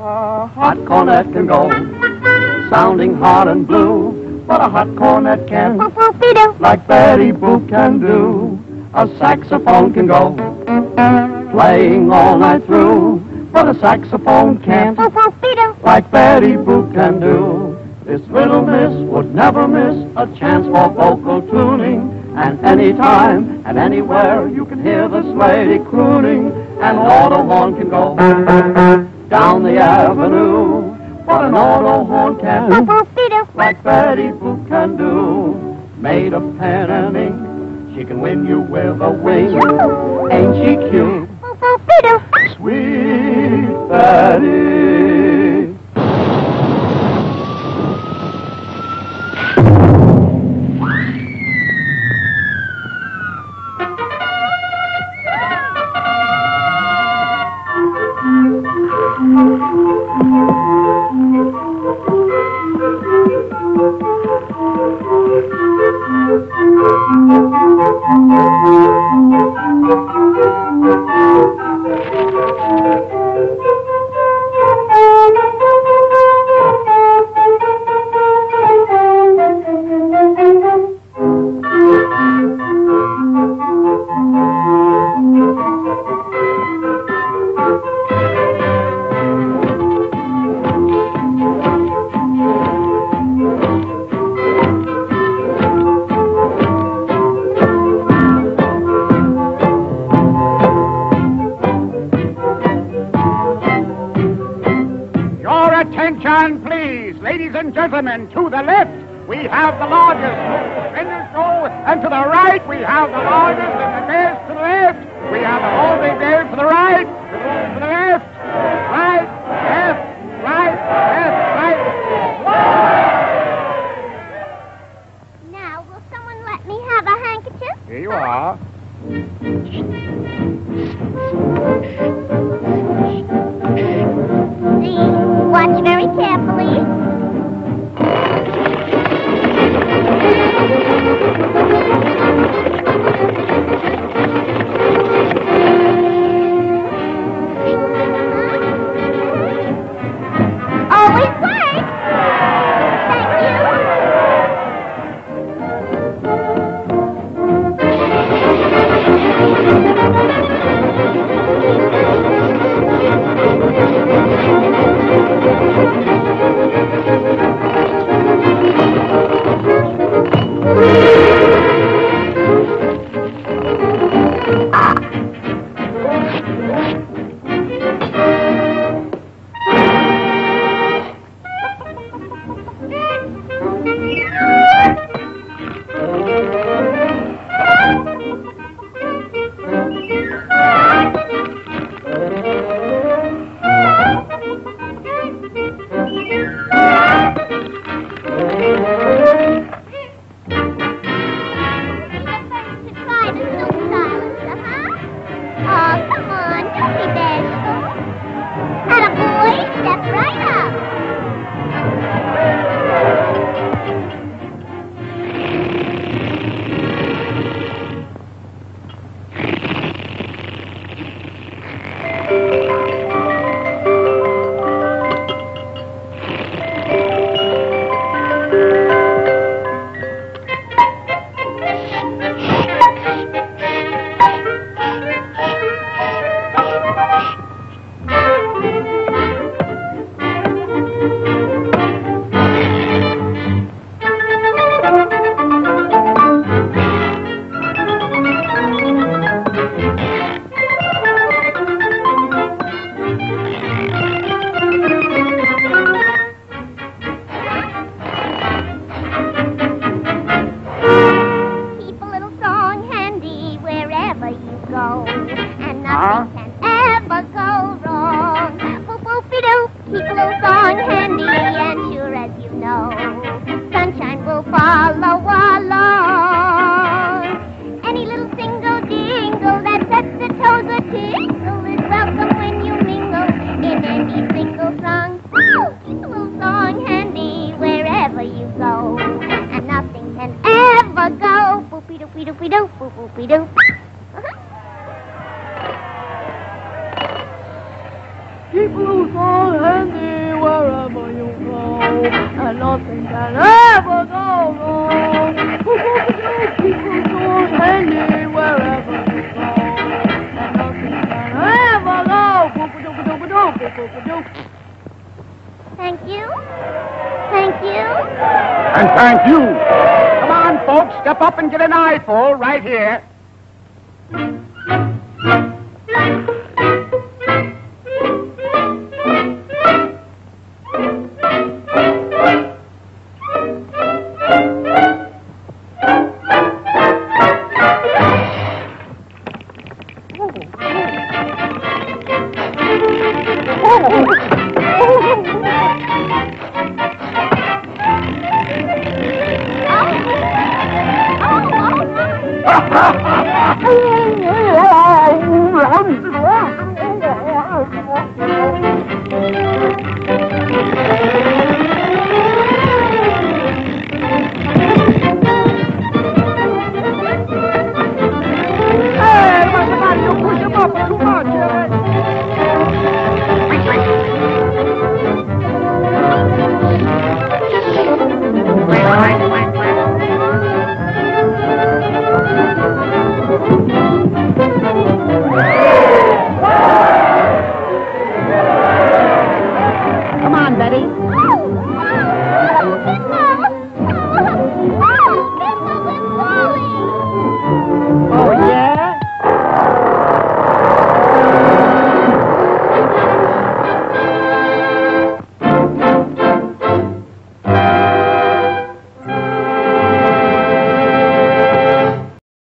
A hot cornet can go, sounding hot and blue, but a hot cornet can, like Betty Boop can do. A saxophone can go, playing all night through, but a saxophone can't, like Betty Boop can do. This little miss would never miss a chance for vocal tuning. And anytime and anywhere you can hear this lady crooning. And an auto horn can go down the avenue. What an auto horn can, like Betty Boop can do. Made of pen and ink, she can win you with a wing. Ain't she cute? Sweet Betty. Attention, please, ladies and gentlemen. To the left, we have the largest fender show, and to the right, we have the largest and the best to the left. We have the whole big bears to the right, to the left, right, left, right, left, right. Now, will someone let me have a handkerchief? Here you are. come on, don't be bashful. Step right up. Sunshine will follow along. Any little single jingle that sets the toes a tingle is welcome when you mingle in any single song. Keep a little song handy wherever you go, and nothing can ever go. Boopy doopy doopy doo, boop boopy doo. Keep a little song handy wherever you go, and nothing can ever go wrong. Keep a song handy wherever you go, and nothing can ever go. Thank you. Thank you. And thank you. Come on, folks, step up and get an eyeful right here.